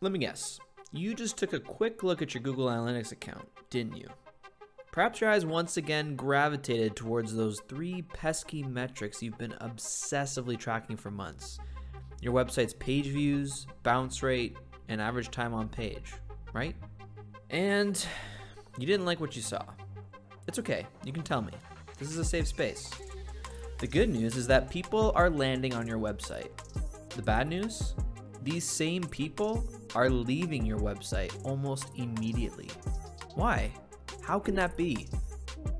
Let me guess. You just took a quick look at your Google Analytics account, didn't you? Perhaps your eyes once again gravitated towards those three pesky metrics you've been obsessively tracking for months your website's page views, bounce rate, and average time on page, right? And you didn't like what you saw. It's okay, you can tell me. This is a safe space. The good news is that people are landing on your website. The bad news? These same people are leaving your website almost immediately. Why? How can that be?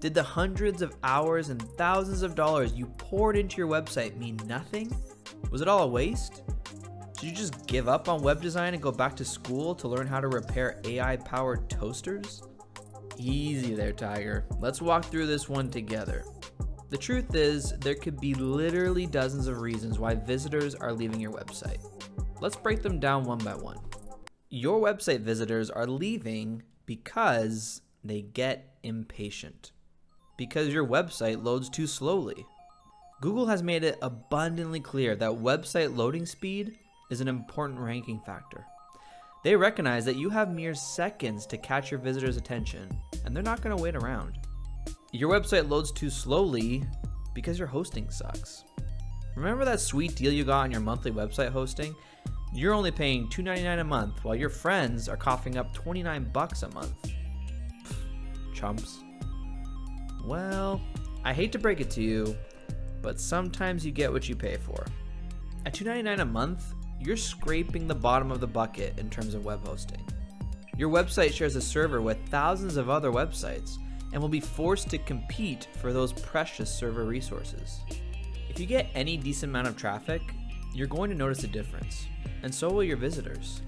Did the hundreds of hours and thousands of dollars you poured into your website mean nothing? Was it all a waste? Did you just give up on web design and go back to school to learn how to repair AI powered toasters? Easy there, Tiger. Let's walk through this one together. The truth is, there could be literally dozens of reasons why visitors are leaving your website. Let's break them down one by one. Your website visitors are leaving because they get impatient. Because your website loads too slowly. Google has made it abundantly clear that website loading speed is an important ranking factor. They recognize that you have mere seconds to catch your visitors' attention, and they're not going to wait around. Your website loads too slowly because your hosting sucks. Remember that sweet deal you got on your monthly website hosting? You're only paying $2.99 a month while your friends are coughing up 29 bucks a month. Pfft, chumps. Well, I hate to break it to you, but sometimes you get what you pay for. At $2.99 a month, you're scraping the bottom of the bucket in terms of web hosting. Your website shares a server with thousands of other websites and will be forced to compete for those precious server resources. If you get any decent amount of traffic, you're going to notice a difference, and so will your visitors.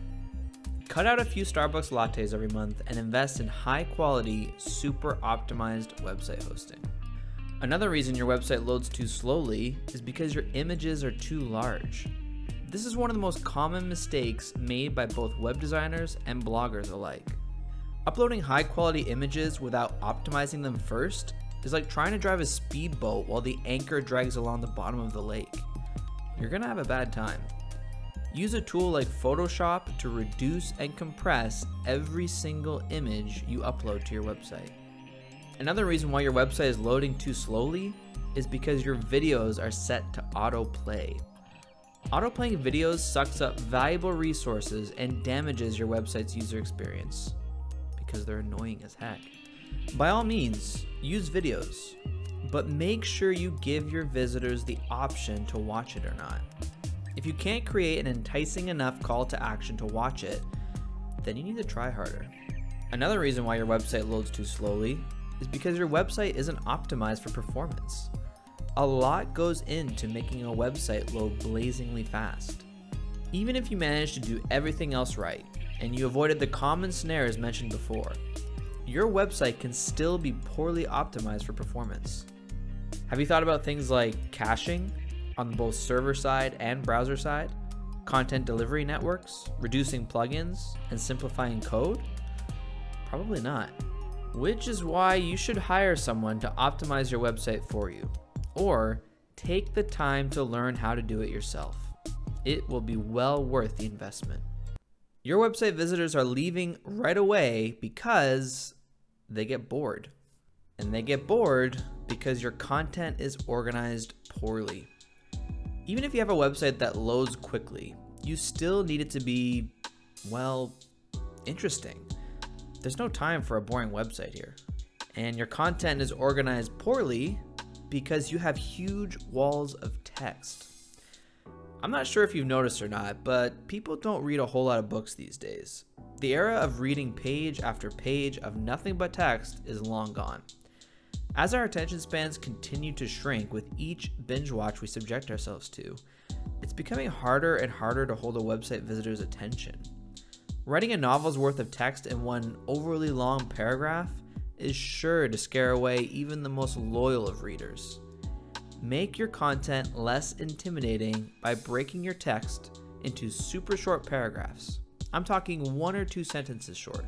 Cut out a few Starbucks lattes every month and invest in high quality, super optimized website hosting. Another reason your website loads too slowly is because your images are too large. This is one of the most common mistakes made by both web designers and bloggers alike. Uploading high quality images without optimizing them first is like trying to drive a speedboat while the anchor drags along the bottom of the lake. You're gonna have a bad time. Use a tool like Photoshop to reduce and compress every single image you upload to your website. Another reason why your website is loading too slowly is because your videos are set to autoplay. Autoplaying videos sucks up valuable resources and damages your website's user experience because they're annoying as heck. By all means, use videos, but make sure you give your visitors the option to watch it or not. If you can't create an enticing enough call to action to watch it, then you need to try harder. Another reason why your website loads too slowly is because your website isn't optimized for performance. A lot goes into making a website load blazingly fast. Even if you manage to do everything else right, and you avoided the common snares mentioned before, your website can still be poorly optimized for performance. Have you thought about things like caching on both server side and browser side, content delivery networks, reducing plugins, and simplifying code? Probably not which is why you should hire someone to optimize your website for you, or take the time to learn how to do it yourself. It will be well worth the investment. Your website visitors are leaving right away because they get bored. And they get bored because your content is organized poorly. Even if you have a website that loads quickly, you still need it to be, well, interesting. There's no time for a boring website here. And your content is organized poorly because you have huge walls of text. I'm not sure if you've noticed or not, but people don't read a whole lot of books these days. The era of reading page after page of nothing but text is long gone. As our attention spans continue to shrink with each binge watch we subject ourselves to, it's becoming harder and harder to hold a website visitor's attention. Writing a novel's worth of text in one overly long paragraph is sure to scare away even the most loyal of readers. Make your content less intimidating by breaking your text into super short paragraphs. I'm talking one or two sentences short.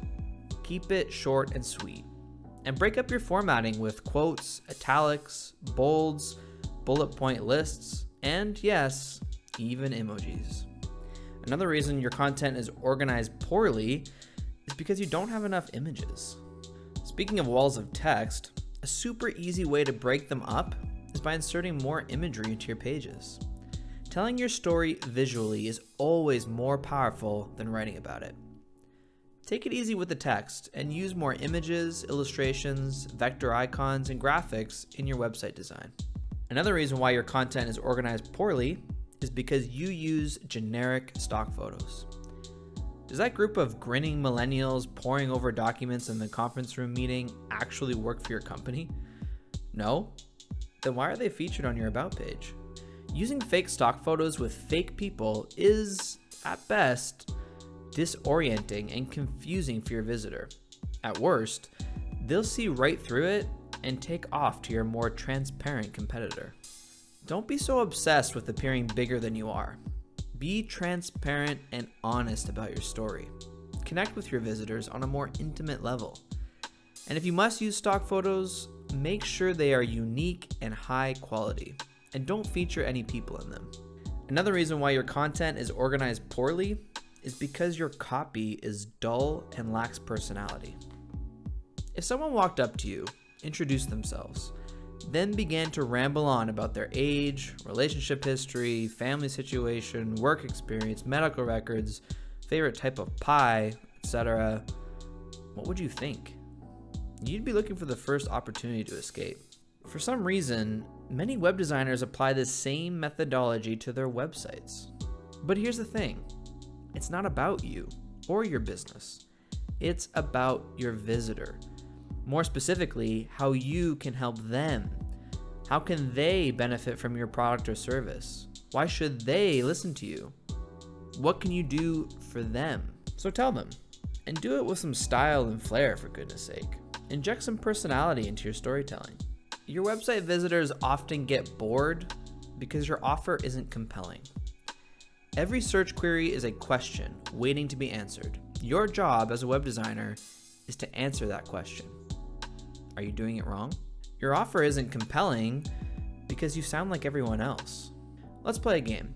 Keep it short and sweet. And break up your formatting with quotes, italics, bolds, bullet point lists, and yes, even emojis. Another reason your content is organized poorly is because you don't have enough images. Speaking of walls of text, a super easy way to break them up is by inserting more imagery into your pages. Telling your story visually is always more powerful than writing about it. Take it easy with the text and use more images, illustrations, vector icons, and graphics in your website design. Another reason why your content is organized poorly is because you use generic stock photos. Does that group of grinning millennials poring over documents in the conference room meeting actually work for your company? No? Then why are they featured on your About page? Using fake stock photos with fake people is, at best, disorienting and confusing for your visitor. At worst, they'll see right through it and take off to your more transparent competitor. Don't be so obsessed with appearing bigger than you are. Be transparent and honest about your story. Connect with your visitors on a more intimate level. And if you must use stock photos, make sure they are unique and high quality, and don't feature any people in them. Another reason why your content is organized poorly is because your copy is dull and lacks personality. If someone walked up to you, introduced themselves, then began to ramble on about their age, relationship history, family situation, work experience, medical records, favorite type of pie, etc., what would you think? You'd be looking for the first opportunity to escape. For some reason, many web designers apply this same methodology to their websites. But here's the thing it's not about you or your business, it's about your visitor. More specifically, how you can help them. How can they benefit from your product or service? Why should they listen to you? What can you do for them? So tell them, and do it with some style and flair, for goodness sake. Inject some personality into your storytelling. Your website visitors often get bored because your offer isn't compelling. Every search query is a question waiting to be answered. Your job as a web designer is to answer that question. Are you doing it wrong? Your offer isn't compelling because you sound like everyone else. Let's play a game.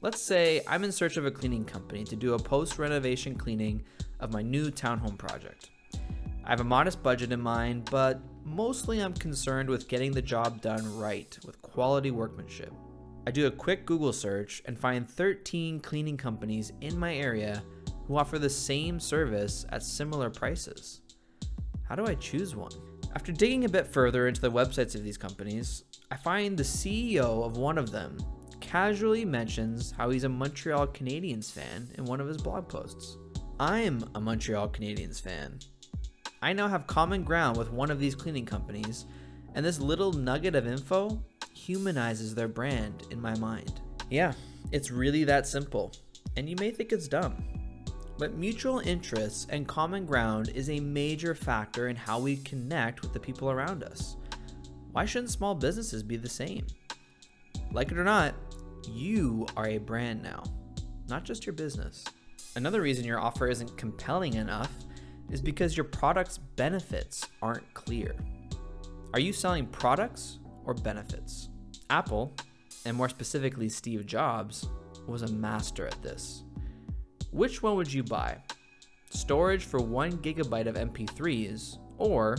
Let's say I'm in search of a cleaning company to do a post renovation cleaning of my new townhome project. I have a modest budget in mind, but mostly I'm concerned with getting the job done right with quality workmanship. I do a quick Google search and find 13 cleaning companies in my area who offer the same service at similar prices. How do I choose one? After digging a bit further into the websites of these companies, I find the CEO of one of them casually mentions how he's a Montreal Canadiens fan in one of his blog posts. I'm a Montreal Canadiens fan. I now have common ground with one of these cleaning companies, and this little nugget of info humanizes their brand in my mind. Yeah, it's really that simple, and you may think it's dumb. But mutual interests and common ground is a major factor in how we connect with the people around us. Why shouldn't small businesses be the same? Like it or not, you are a brand now, not just your business. Another reason your offer isn't compelling enough is because your product's benefits aren't clear. Are you selling products or benefits? Apple, and more specifically Steve Jobs, was a master at this. Which one would you buy? Storage for 1 gigabyte of MP3s or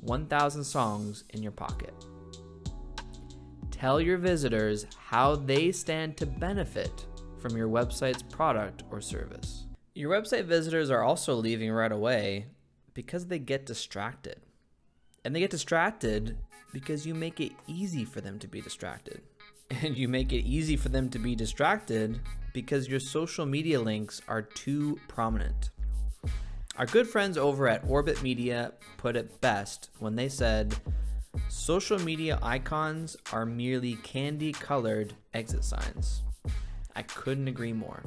1,000 songs in your pocket? Tell your visitors how they stand to benefit from your website's product or service. Your website visitors are also leaving right away because they get distracted. And they get distracted because you make it easy for them to be distracted. And you make it easy for them to be distracted because your social media links are too prominent. Our good friends over at Orbit Media put it best when they said, Social media icons are merely candy colored exit signs. I couldn't agree more.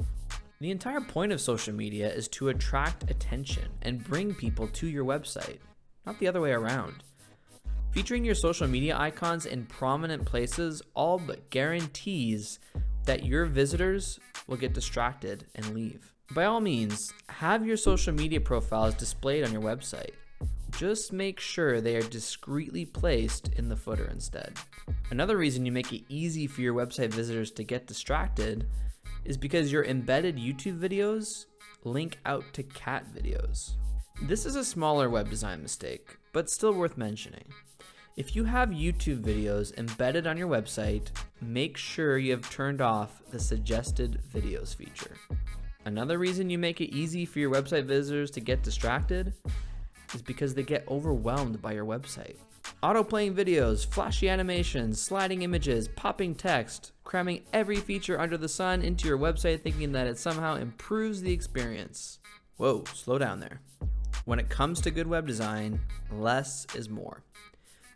The entire point of social media is to attract attention and bring people to your website, not the other way around. Featuring your social media icons in prominent places all but guarantees that your visitors will get distracted and leave. By all means, have your social media profiles displayed on your website. Just make sure they are discreetly placed in the footer instead. Another reason you make it easy for your website visitors to get distracted is because your embedded YouTube videos link out to cat videos. This is a smaller web design mistake, but still worth mentioning. If you have YouTube videos embedded on your website, make sure you have turned off the suggested videos feature. Another reason you make it easy for your website visitors to get distracted is because they get overwhelmed by your website. Auto-playing videos, flashy animations, sliding images, popping text, cramming every feature under the sun into your website thinking that it somehow improves the experience. Whoa, slow down there. When it comes to good web design, less is more.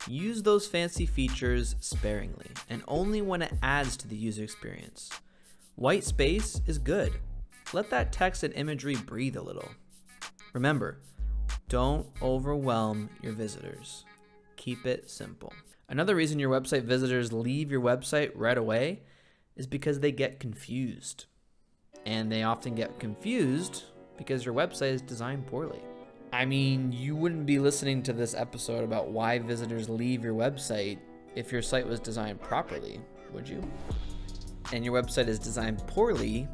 Use those fancy features sparingly and only when it adds to the user experience. White space is good. Let that text and imagery breathe a little. Remember, don't overwhelm your visitors. Keep it simple. Another reason your website visitors leave your website right away is because they get confused. And they often get confused because your website is designed poorly. I mean, you wouldn't be listening to this episode about why visitors leave your website if your site was designed properly, would you? And your website is designed poorly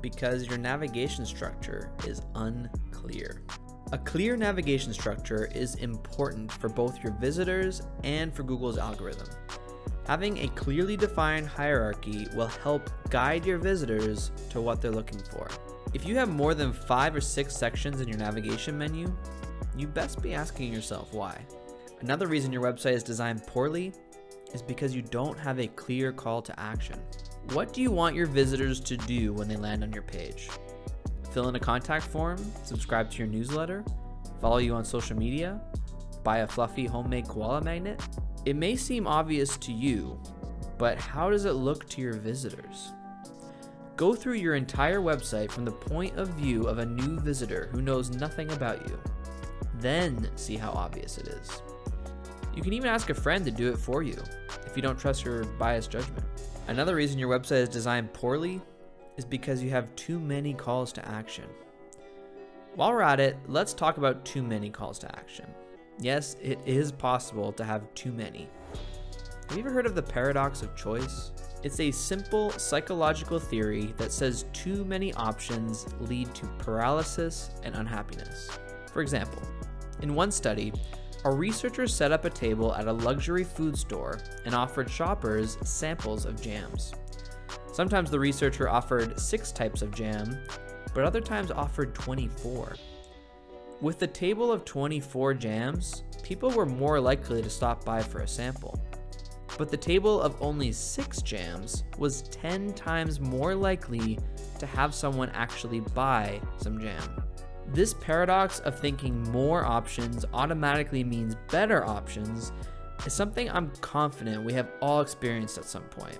because your navigation structure is unclear. A clear navigation structure is important for both your visitors and for Google's algorithm. Having a clearly defined hierarchy will help guide your visitors to what they're looking for. If you have more than five or six sections in your navigation menu, you best be asking yourself why. Another reason your website is designed poorly is because you don't have a clear call to action. What do you want your visitors to do when they land on your page? fill in a contact form, subscribe to your newsletter, follow you on social media, buy a fluffy homemade koala magnet? It may seem obvious to you, but how does it look to your visitors? Go through your entire website from the point of view of a new visitor who knows nothing about you. Then see how obvious it is. You can even ask a friend to do it for you if you don't trust your biased judgment. Another reason your website is designed poorly is because you have too many calls to action. While we're at it, let's talk about too many calls to action. Yes, it is possible to have too many. Have you ever heard of the paradox of choice? It's a simple psychological theory that says too many options lead to paralysis and unhappiness. For example, in one study, a researcher set up a table at a luxury food store and offered shoppers samples of jams. Sometimes the researcher offered six types of jam, but other times offered 24. With the table of 24 jams, people were more likely to stop by for a sample. But the table of only six jams was 10 times more likely to have someone actually buy some jam. This paradox of thinking more options automatically means better options is something I'm confident we have all experienced at some point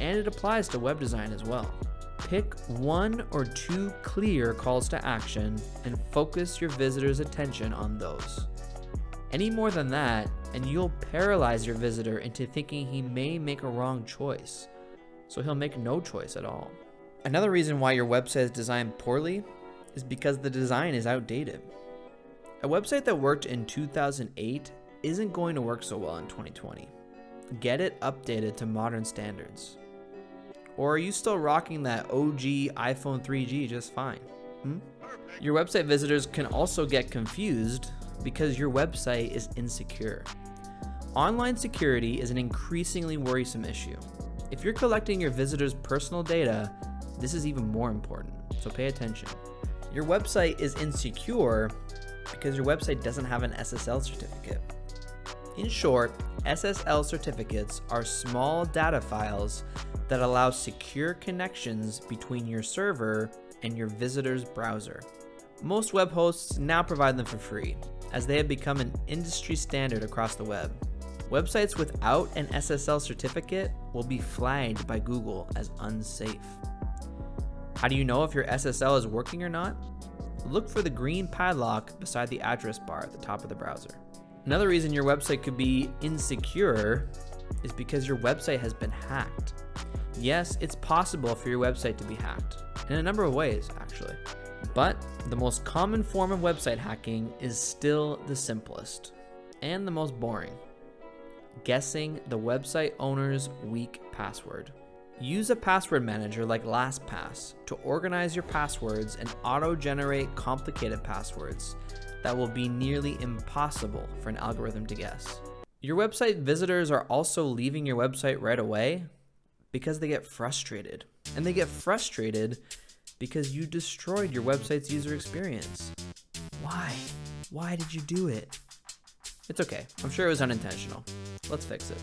and it applies to web design as well. Pick one or two clear calls to action and focus your visitor's attention on those. Any more than that, and you'll paralyze your visitor into thinking he may make a wrong choice, so he'll make no choice at all. Another reason why your website is designed poorly is because the design is outdated. A website that worked in 2008 isn't going to work so well in 2020. Get it updated to modern standards. Or are you still rocking that OG iPhone 3G just fine? Hmm? Your website visitors can also get confused because your website is insecure. Online security is an increasingly worrisome issue. If you're collecting your visitors' personal data, this is even more important, so pay attention. Your website is insecure because your website doesn't have an SSL certificate. In short, SSL certificates are small data files that allow secure connections between your server and your visitor's browser. Most web hosts now provide them for free, as they have become an industry standard across the web. Websites without an SSL certificate will be flagged by Google as unsafe. How do you know if your SSL is working or not? Look for the green padlock beside the address bar at the top of the browser. Another reason your website could be insecure is because your website has been hacked. Yes, it's possible for your website to be hacked, in a number of ways, actually. But the most common form of website hacking is still the simplest and the most boring guessing the website owner's weak password. Use a password manager like LastPass to organize your passwords and auto generate complicated passwords that will be nearly impossible for an algorithm to guess. Your website visitors are also leaving your website right away because they get frustrated. And they get frustrated because you destroyed your website's user experience. Why? Why did you do it? It's okay. I'm sure it was unintentional. Let's fix it.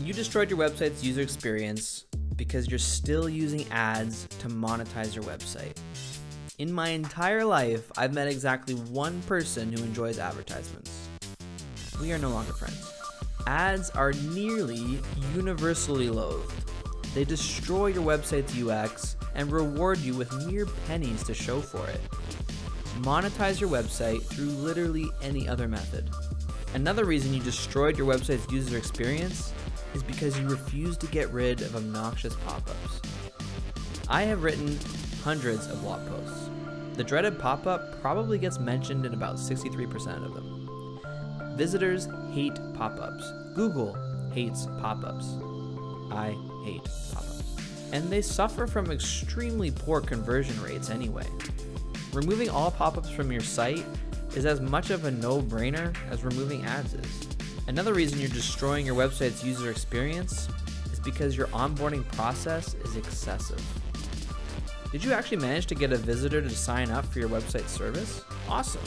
You destroyed your website's user experience because you're still using ads to monetize your website. In my entire life, I've met exactly one person who enjoys advertisements. We are no longer friends. Ads are nearly universally loathed. They destroy your website's UX and reward you with mere pennies to show for it. Monetize your website through literally any other method. Another reason you destroyed your website's user experience is because you refuse to get rid of obnoxious pop ups. I have written hundreds of blog posts. The dreaded pop up probably gets mentioned in about 63% of them. Visitors hate pop ups. Google hates pop ups. I hate pop ups. And they suffer from extremely poor conversion rates anyway. Removing all pop ups from your site is as much of a no brainer as removing ads is. Another reason you're destroying your website's user experience is because your onboarding process is excessive. Did you actually manage to get a visitor to sign up for your website service? Awesome.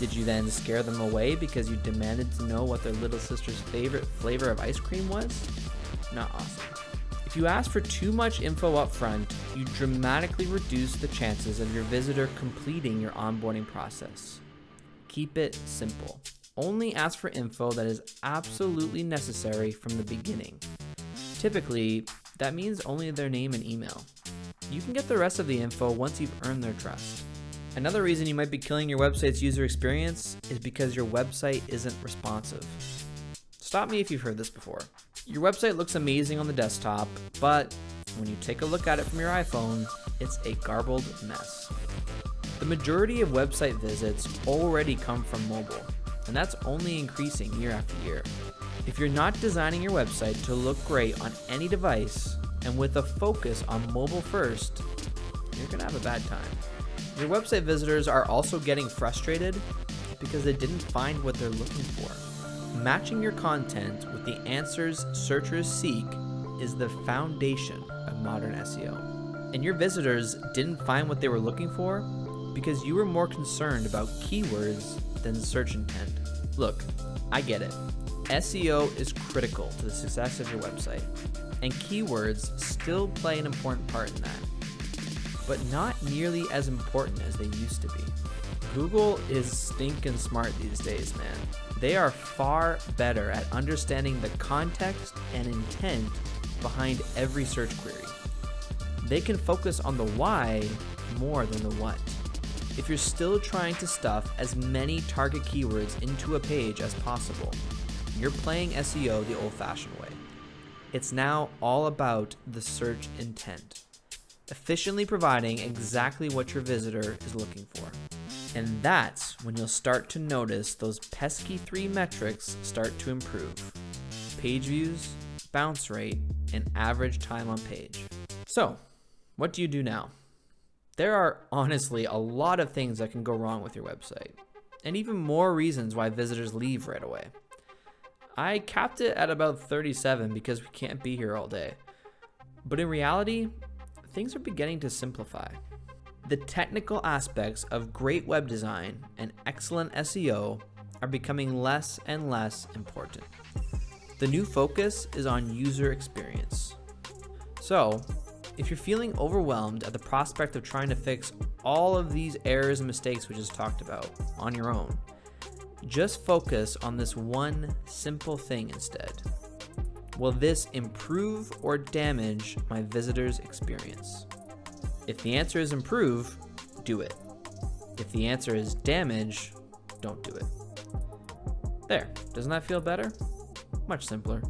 Did you then scare them away because you demanded to know what their little sister's favorite flavor of ice cream was? Not awesome. If you ask for too much info up front, you dramatically reduce the chances of your visitor completing your onboarding process. Keep it simple. Only ask for info that is absolutely necessary from the beginning. Typically, that means only their name and email. You can get the rest of the info once you've earned their trust. Another reason you might be killing your website's user experience is because your website isn't responsive. Stop me if you've heard this before. Your website looks amazing on the desktop, but when you take a look at it from your iPhone, it's a garbled mess. The majority of website visits already come from mobile, and that's only increasing year after year. If you're not designing your website to look great on any device and with a focus on mobile first, you're gonna have a bad time. Your website visitors are also getting frustrated because they didn't find what they're looking for. Matching your content with the answers searchers seek is the foundation of modern SEO. And your visitors didn't find what they were looking for because you were more concerned about keywords than search intent. Look, I get it. SEO is critical to the success of your website, and keywords still play an important part in that, but not nearly as important as they used to be. Google is stinking smart these days, man. They are far better at understanding the context and intent behind every search query. They can focus on the why more than the what. If you're still trying to stuff as many target keywords into a page as possible, you're playing SEO the old fashioned way. It's now all about the search intent, efficiently providing exactly what your visitor is looking for. And that's when you'll start to notice those pesky three metrics start to improve page views, bounce rate, and average time on page. So, what do you do now? There are honestly a lot of things that can go wrong with your website, and even more reasons why visitors leave right away. I capped it at about 37 because we can't be here all day. But in reality, things are beginning to simplify. The technical aspects of great web design and excellent SEO are becoming less and less important. The new focus is on user experience. So, if you're feeling overwhelmed at the prospect of trying to fix all of these errors and mistakes we just talked about on your own, just focus on this one simple thing instead. Will this improve or damage my visitor's experience? If the answer is improve, do it. If the answer is damage, don't do it. There, doesn't that feel better? Much simpler.